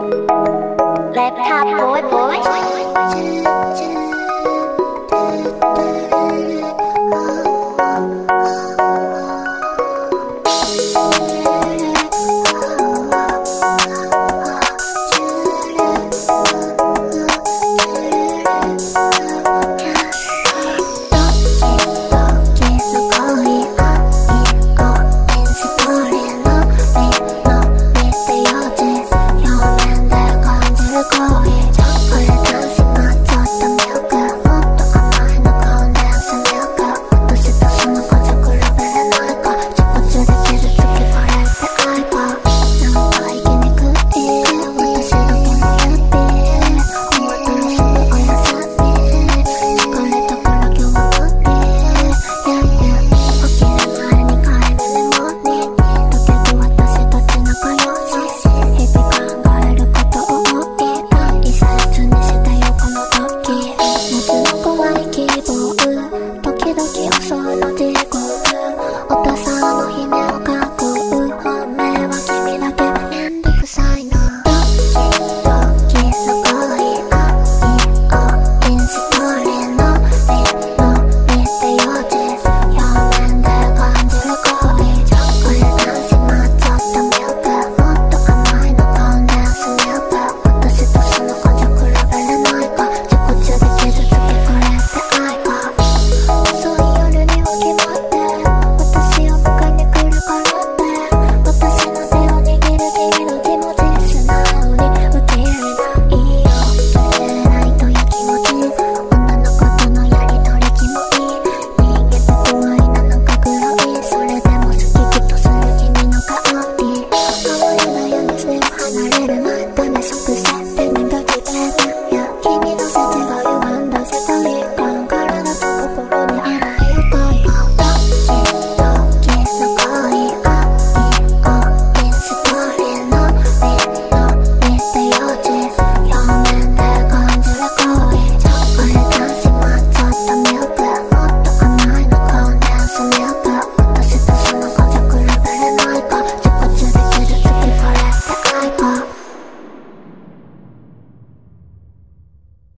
Laptop boy boy